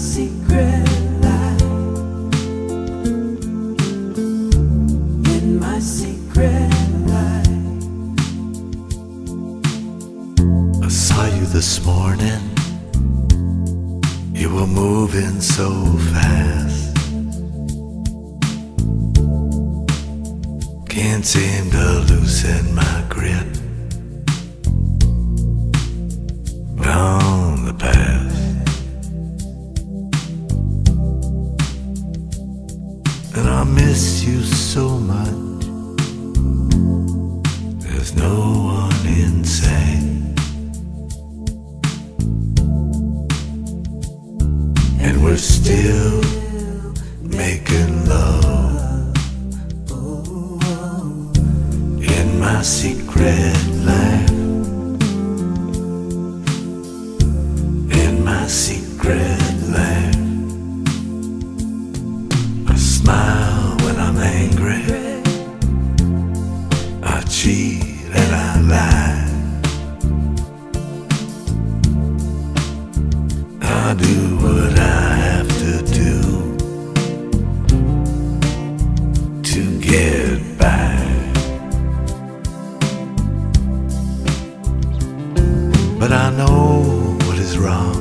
secret life. In my secret life. I saw you this morning. You were moving so fast. Can't seem to loosen my grip. And I miss you so much. There's no one inside. And we're still making love in my secret life. In my secret life. Cheat and I lie. I do what I have to do to get by. But I know what is wrong,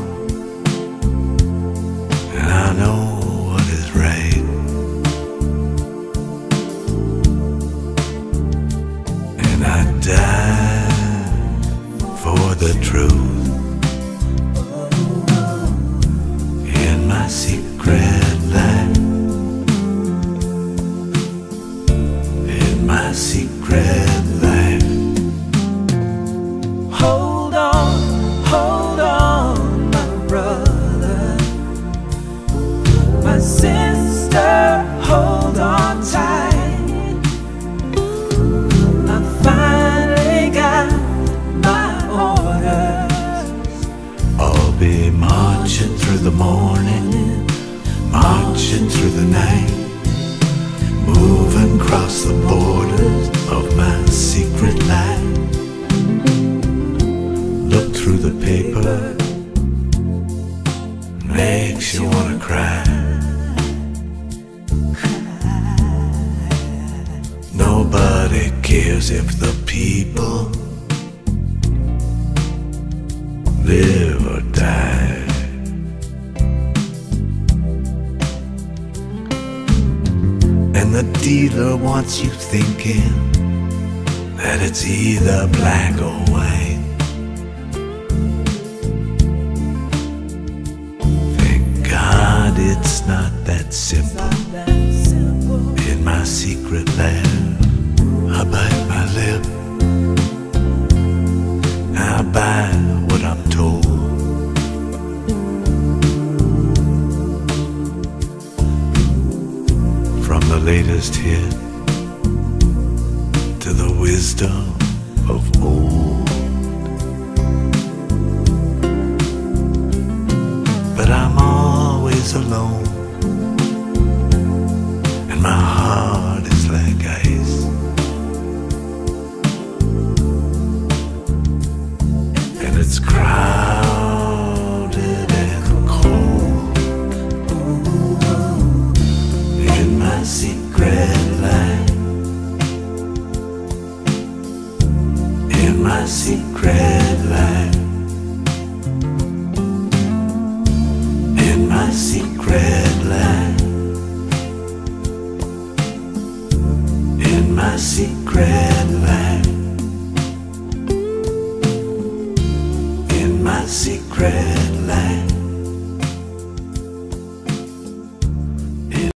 and I know secret life. Hold on, hold on, my brother. My sister, hold on tight. I finally got my orders. I'll be marching through the morning, marching through the night, across the borders of my secret life. Look through the paper, makes you wanna cry. Nobody cares if the people live dealer wants you thinking that it's either black or white. The latest hit to the wisdom of old. But I'm always alone my secret life. In my secret life. in my secret life. In my secret